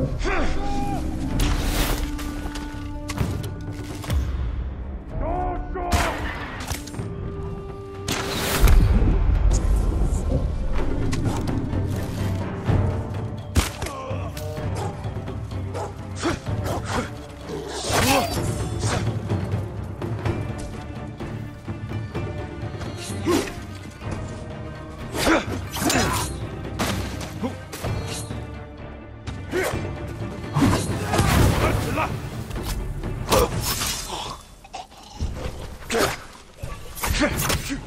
Hmm. 哎呦是是